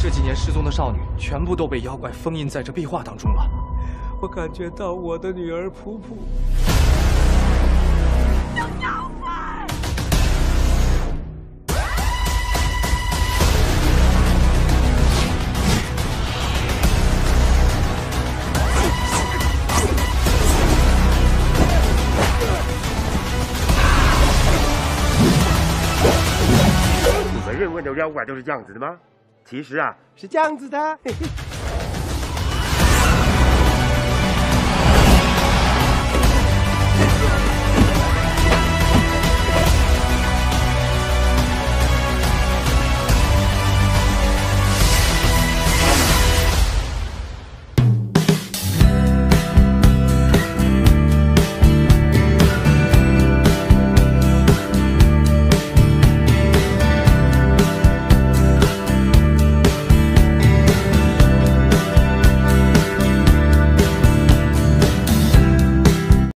这几年失踪的少女，全部都被妖怪封印在这壁画当中了。我感觉到我的女儿普普。你们认为的妖怪都是这样子的吗？其实啊，是这样子的。嘿嘿